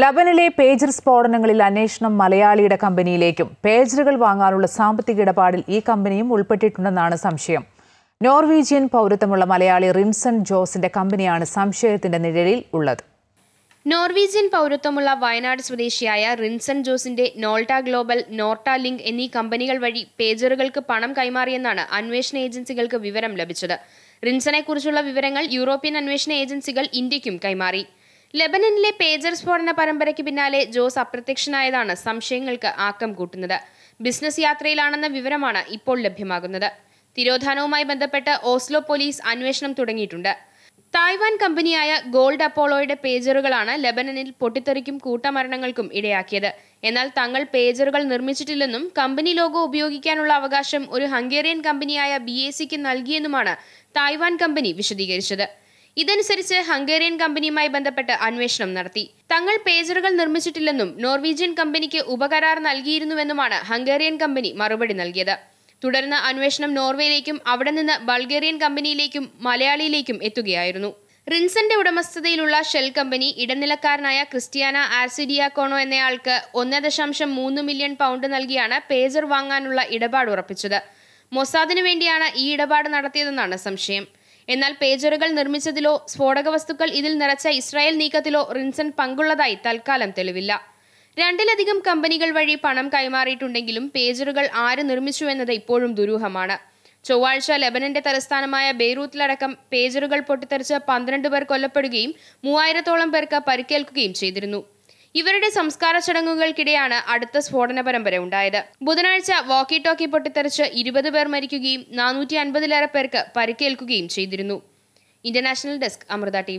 ലബനിലെ pager സ്ഫോടനങ്ങളിൽ അന്വേഷണം മലയാളിയുടെ കമ്പനിയിലേക്കും പേജറുകൾ വാങ്ങാനുള്ള സാമ്പത്തിക ഇടപാടിൽ ഈ കമ്പനിയും ഉൾപ്പെട്ടിട്ടുണ്ടെന്നാണ് സംശയം. നോർവീജിയൻ പൗരത്വമുള്ള മലയാളി റിൻസൺ ജോസിന്റെ കമ്പനിയാണ് സംശയത്തിന്റെ നിഴലിൽ ഉള്ളത്. നോർവീജിയൻ പൗരത്വമുള്ള വയനാട് സ്വദേശിയായ റിൻസൺ ജോസിന്റെ നോൾട്ട ഗ്ലോബൽ നോർട്ട ലിങ്ക് എന്നീ കമ്പനികൾ വഴി പേജറുകൾക്ക് പണം കൈമാറിയെന്നാണ് അന്വേഷണ ഏജൻസികൾക്ക് വിവരം ലഭിച്ചത്. റിൻസനെക്കുറിച്ചുള്ള വിവരങ്ങൾ യൂറോപ്യൻ അന്വേഷണ ഏജൻസികൾ ഇന്ത്യക്കും കൈമാറി. ലെബനനിലെ പേജർ സ്ഫോടന പരമ്പരയ്ക്ക് പിന്നാലെ ജോസ് അപ്രത്യക്ഷനായതാണ് സംശയങ്ങൾക്ക് ആക്കം കൂട്ടുന്നത്. ബിസിനസ് യാത്രയിലാണെന്ന വിവരമാണ് ഇപ്പോൾ ലഭ്യമാകുന്നത്. തിരോധാനവുമായി ബന്ധപ്പെട്ട് ഓസ്ലോ പോലീസ് അന്വേഷണം തുടങ്ങിയിട്ടുണ്ട്. തായ്വാൻ കമ്പനിയായ ഗോൾഡ് അപ്പോളോയുടെ പേജറുകളാണ് ലെബനനിൽ പൊട്ടിത്തെറിക്കും കൂട്ടമരണങ്ങൾക്കും ഇടയാക്കിയത്. എന്നാൽ തങ്ങൾ പേജറുകൾ നിർമ്മിച്ചിട്ടില്ലെന്നും കമ്പനി ലോഗോ ഉപയോഗിക്കാനുള്ള അവകാശം ഒരു ഹംഗേറിയൻ കമ്പനിയായ ബി എ സിക്ക് നൽകിയെന്നുമാണ് തായ്വാൻ കമ്പനി വിശദീകരിച്ചത്. ഇതനുസരിച്ച് ഹംഗേറിയൻ കമ്പനിയുമായി ബന്ധപ്പെട്ട് അന്വേഷണം നടത്തി. തങ്ങൾ പേജറുകൾ നിർമ്മിച്ചിട്ടില്ലെന്നും നോർവീജിയൻ കമ്പനിക്ക് ഉപകരാർ നൽകിയിരുന്നുവെന്നുമാണ് ഹംഗേറിയൻ കമ്പനി മറുപടി നൽകിയത്. തുടർന്ന് അന്വേഷണം നോർവേയിലേക്കും അവിടെ നിന്ന് ബൾഗേറിയൻ കമ്പനിയിലേക്കും മലയാളിയിലേക്കും എത്തുകയായിരുന്നു. റിൻസന്റെ ഉടമസ്ഥതയിലുള്ള ഷെൽ കമ്പനി ഇടനിലക്കാരനായ ക്രിസ്ത്യാന ആർസിഡിയാക്കോണോ എന്നയാൾക്ക് ഒന്ന് ദശാംശം മൂന്ന് മില്യൺ പൗണ്ട് നൽകിയാണ് പേജർ വാങ്ങാനുള്ള ഇടപാട് ഉറപ്പിച്ചത്. മൊസാദിനു വേണ്ടിയാണ് ഈ ഇടപാട് നടത്തിയതെന്നാണ് സംശയം. എന്നാൽ പേജറുകൾ നിർമ്മിച്ചതിലോ സ്ഫോടക വസ്തുക്കൾ ഇതിൽ നിറച്ച ഇസ്രായേൽ നീക്കത്തിലോ റിൻസൺ പങ്കുള്ളതായി തൽക്കാലം തെളിവില്ല. രണ്ടിലധികം കമ്പനികൾ വഴി പണം കൈമാറിയിട്ടുണ്ടെങ്കിലും പേജറുകൾ ആര് നിർമ്മിച്ചു എന്നത് ഇപ്പോഴും ദുരൂഹമാണ്. ചൊവ്വാഴ്ച ലെബനന്റെ തലസ്ഥാനമായ ബെയ്റൂത്തിലടക്കം പേജറുകൾ പൊട്ടിത്തെറിച്ച് പന്ത്രണ്ട് പേർ കൊല്ലപ്പെടുകയും മൂവായിരത്തോളം പേർക്ക് പരിക്കേൽക്കുകയും ചെയ്തിരുന്നു. ഇവരുടെ സംസ്കാര ചടങ്ങുകൾക്കിടെയാണ് അടുത്ത സ്ഫോടന പരമ്പര ഉണ്ടായത്. ബുധനാഴ്ച വാക്കി ടോക്കി പൊട്ടിത്തെറിച്ച് ഇരുപത് പേർ മരിക്കുകയും നാനൂറ്റി അൻപതിലേറെ പേർക്ക് പരിക്കേൽക്കുകയും ചെയ്തിരുന്നു. International desk Amrita T